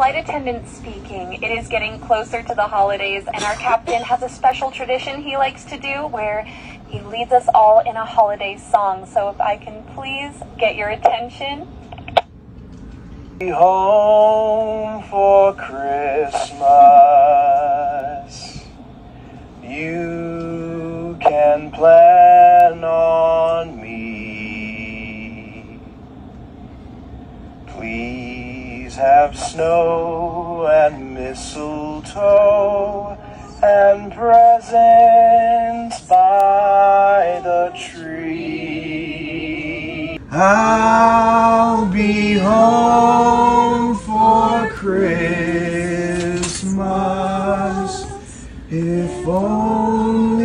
Flight attendant speaking. It is getting closer to the holidays, and our captain has a special tradition he likes to do where he leads us all in a holiday song. So if I can please get your attention. Home for Christmas. You can plan on me. Please trees have snow and mistletoe and presents by the tree. I'll be home for Christmas if only.